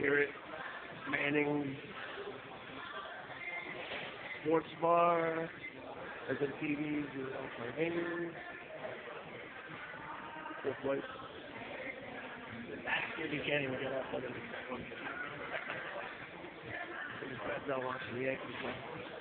Garrett Manning Sports Bar. There's a TV with my hangers, This place. You can't even get up under the That's not watching the Yankees.